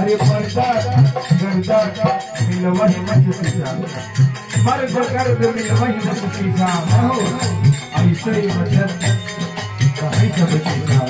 अरे पर्दा गर्दा मिलवही मत सीसा मर्द गर्द मिलवही मत सीसा ऐसे ही वचन कहीं सब सीसा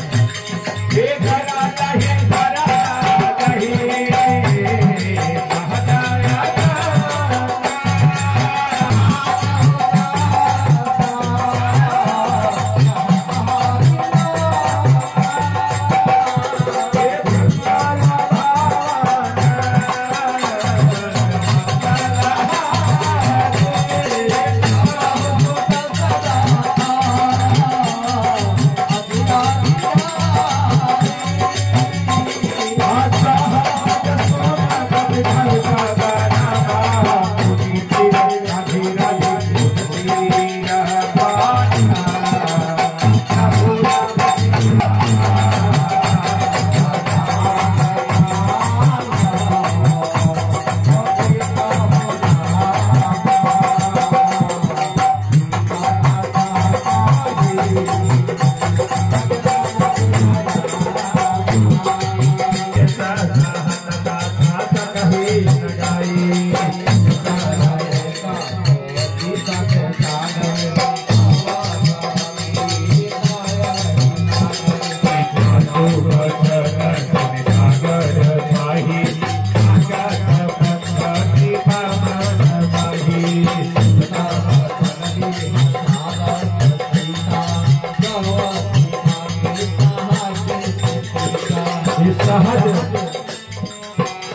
सहज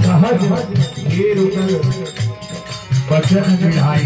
सहज ये रुकल बचन बिढ़ाई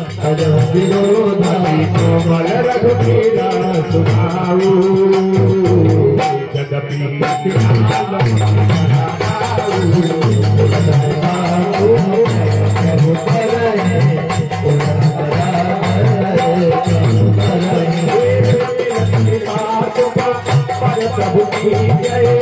विरोधाई कोमल रघुवीरा सुनाऊ जगपी प्रभु की जय